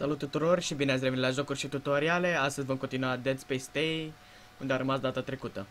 Salut tuturor și bine ați revenit la jocuri și tutoriale. Astăzi vom continua Dead Space 3, unde a rămas data trecută.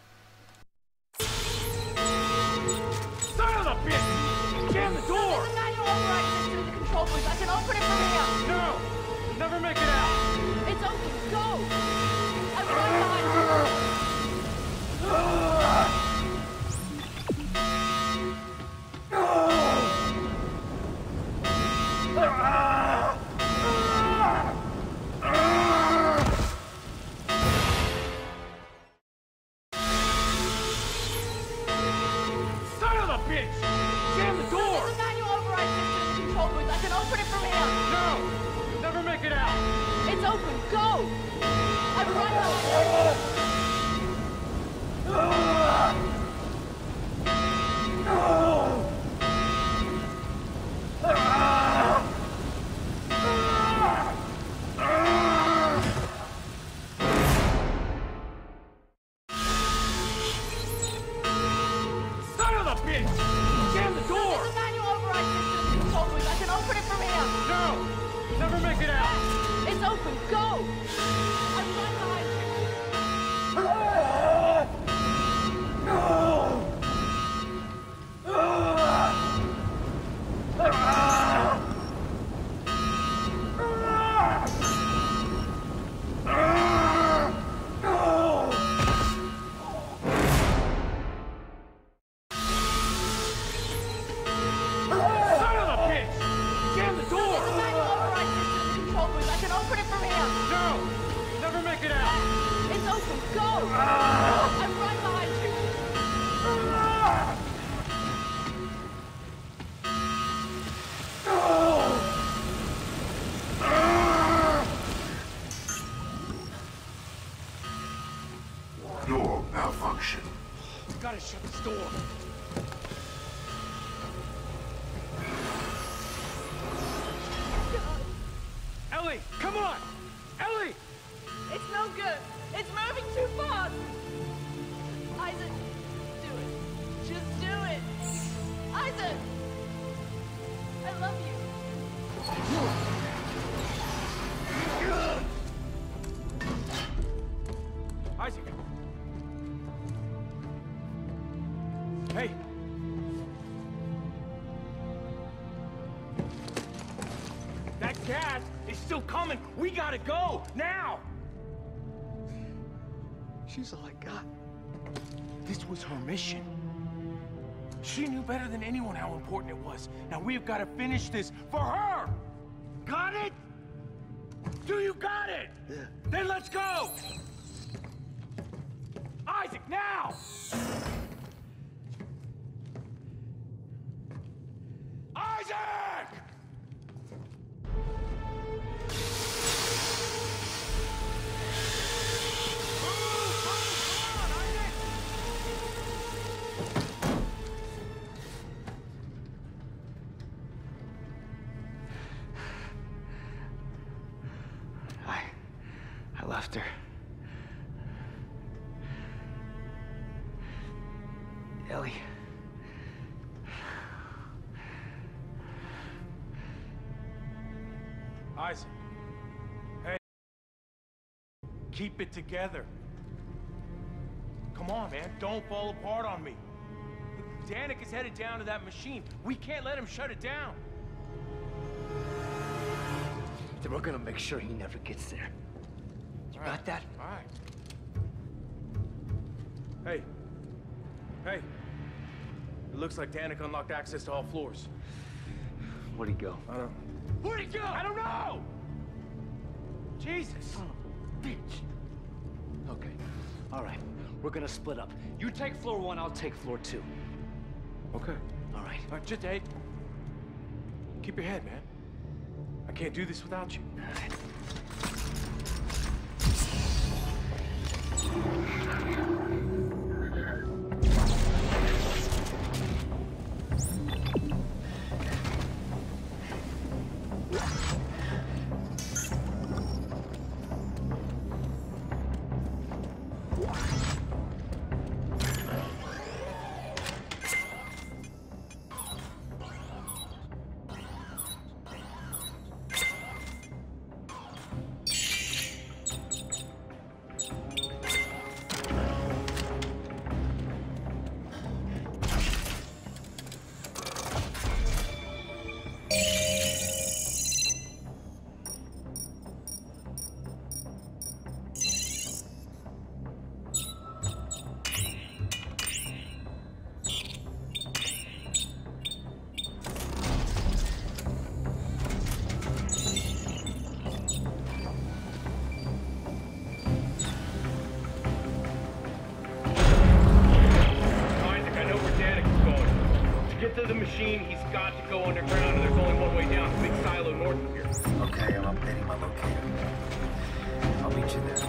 Still coming! We gotta go! Now! She's all I got. This was her mission. She knew better than anyone how important it was. Now we've got to finish this for her! Got it? Do you got it? Yeah. Then let's go! Isaac, now! Isaac! Isaac. Hey. Keep it together. Come on, man. Don't fall apart on me. Danik is headed down to that machine. We can't let him shut it down. Then we're gonna make sure he never gets there. You got that? All right. Hey. Hey. It looks like Danik unlocked access to all floors. Where'd he go? I don't... Where'd he go? I don't know! Jesus. Bitch. Okay. All right. We're gonna split up. You take floor one, I'll take floor two. Okay. All right. All right, just, hey. Keep your head, man. I can't do this without you. The machine, he's got to go underground, and there's only one way down. Big silo north of here. Okay, I'm updating my locator. I'll meet you there.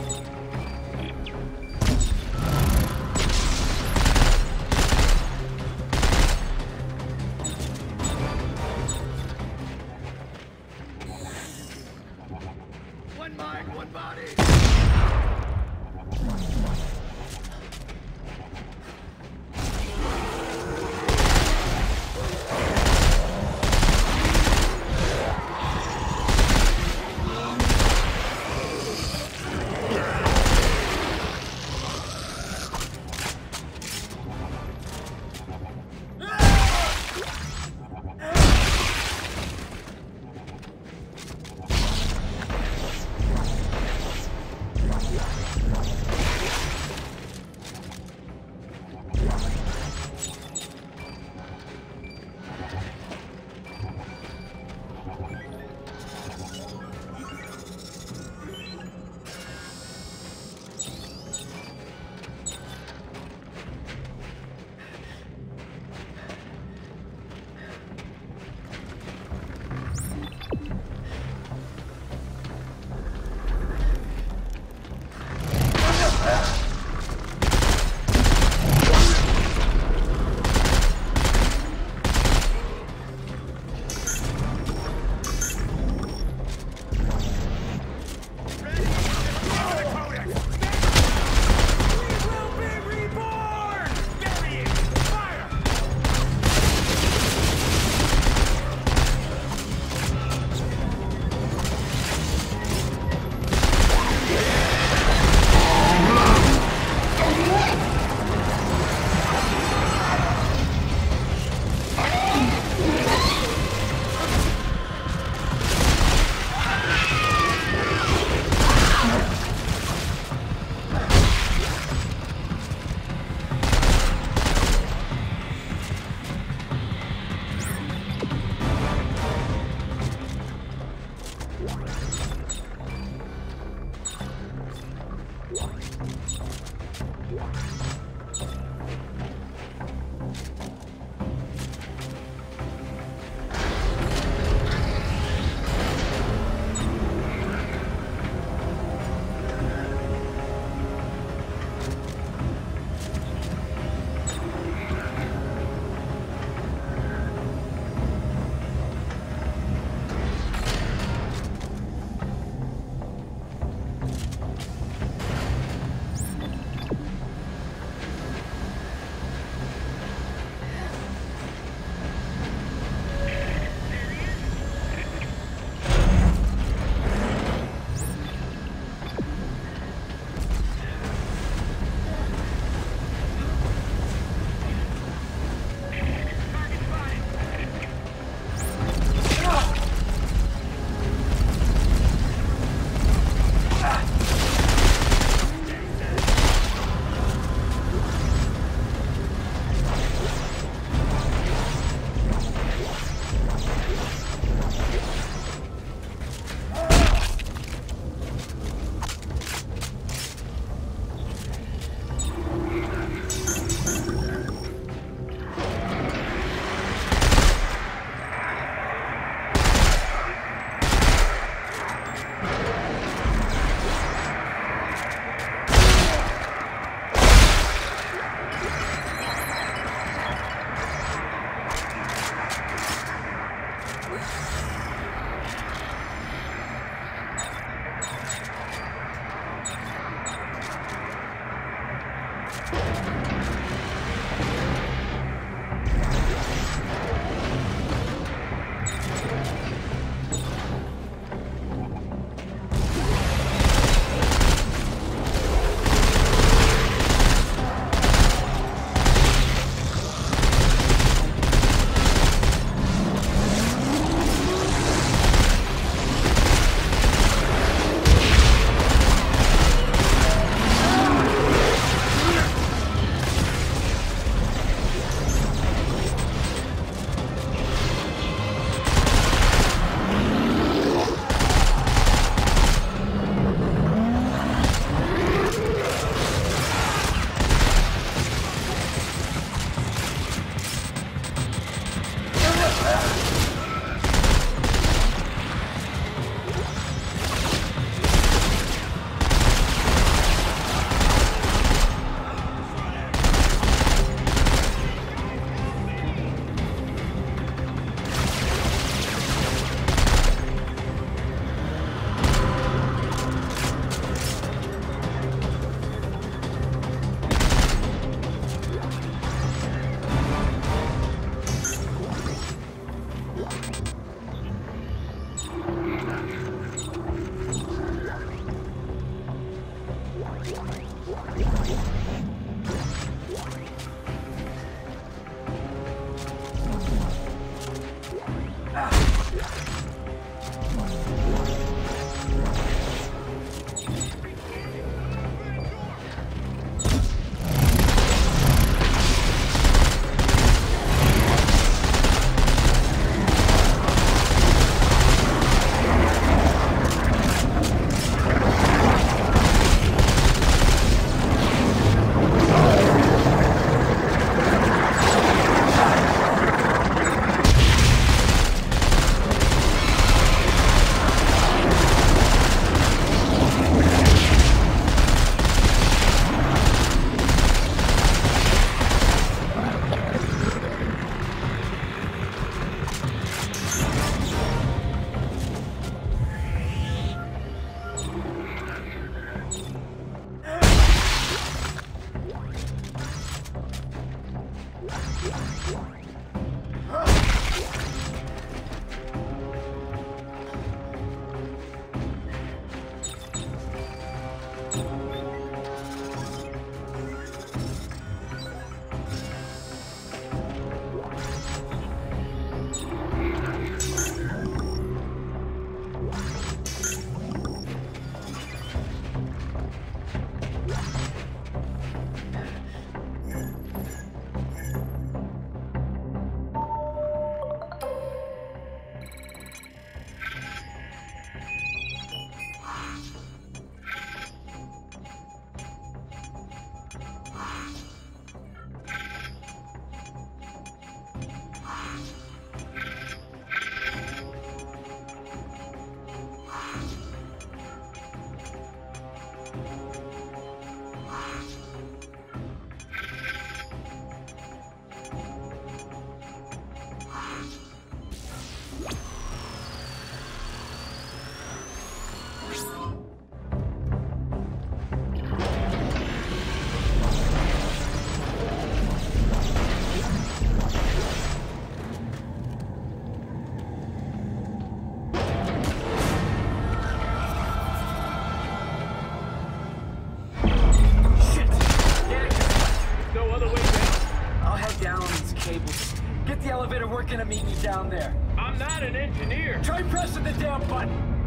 elevator working to meet you down there. I'm not an engineer. Try pressing the damn button.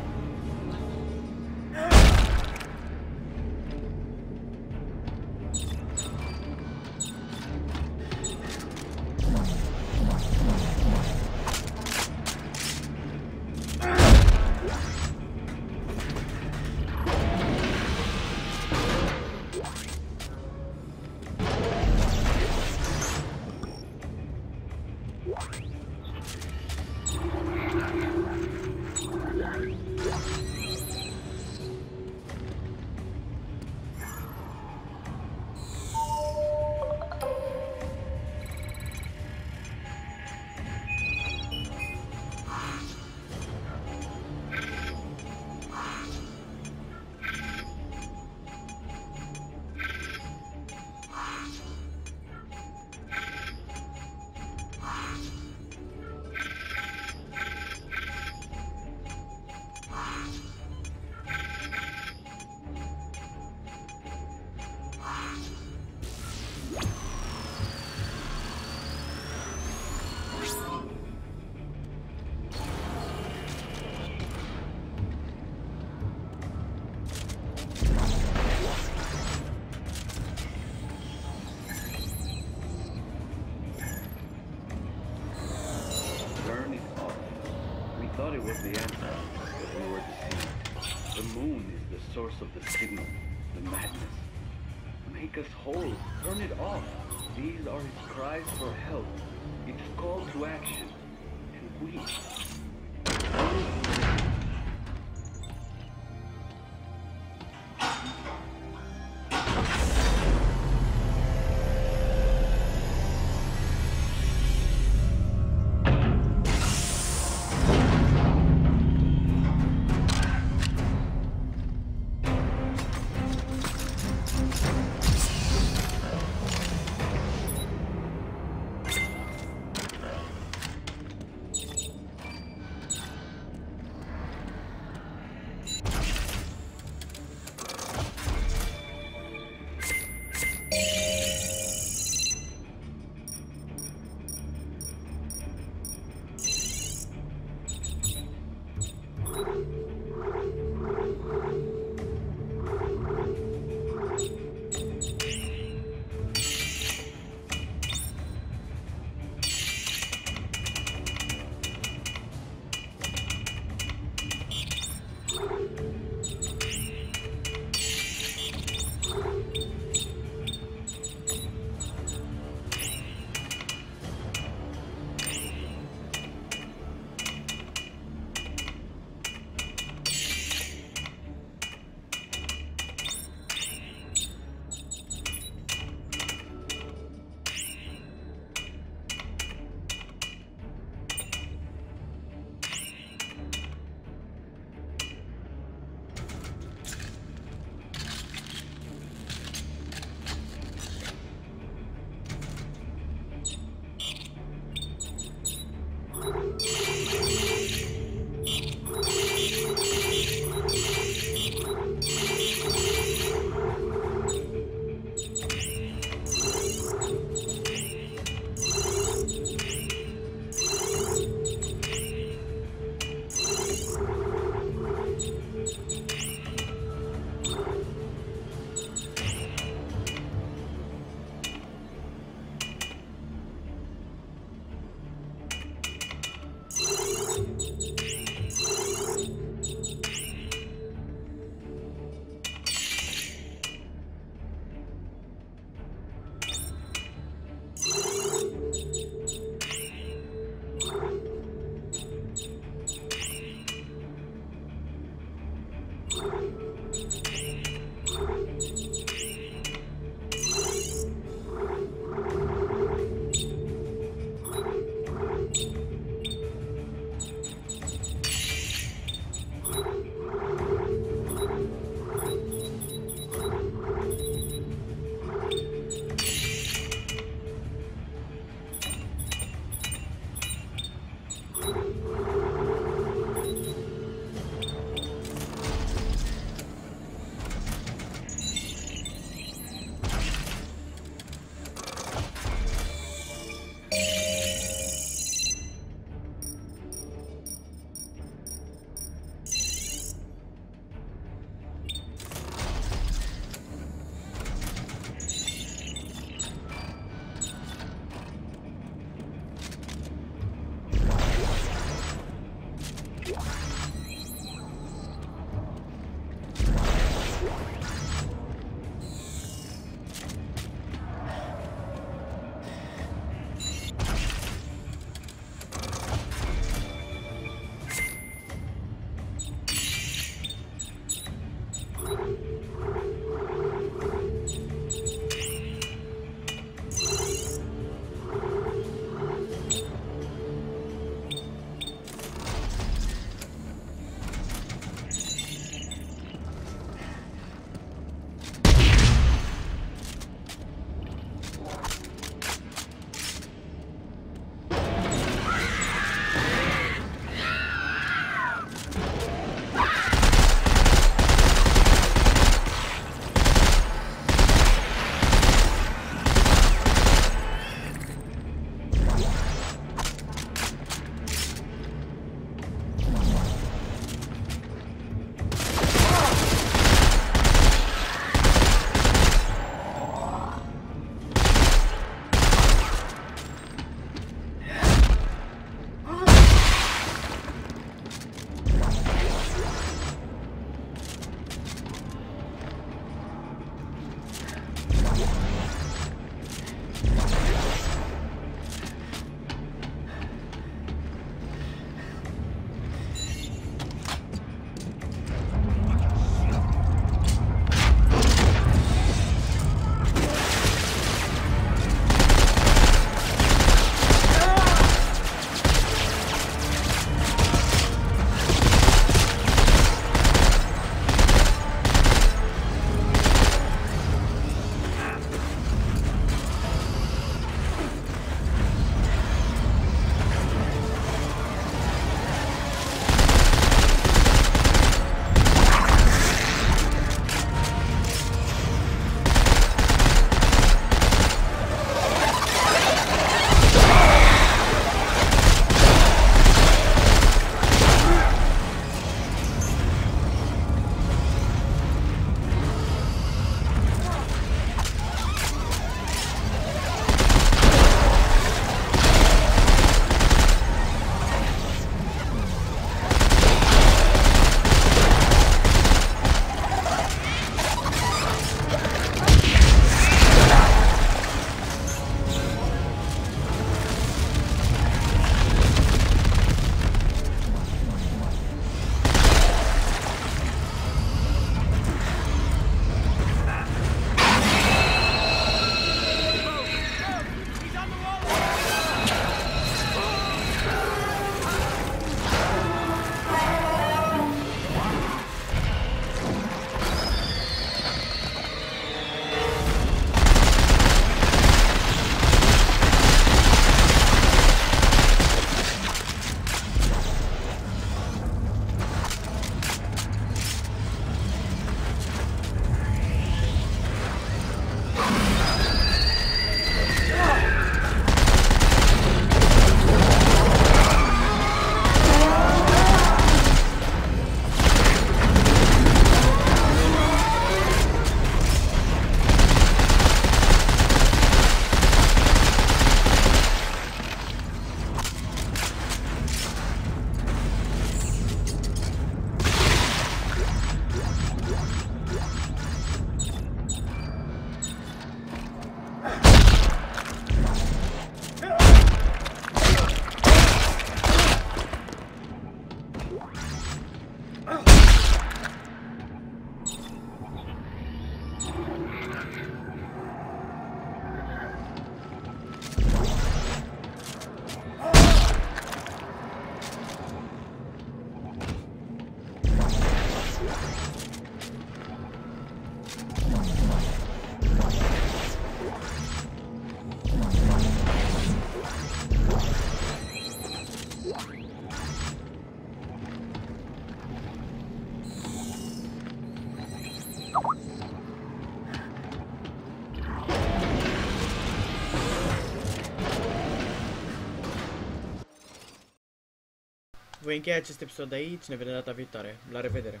Voi încheia acest episod aici, ne vedem data viitoare. La revedere!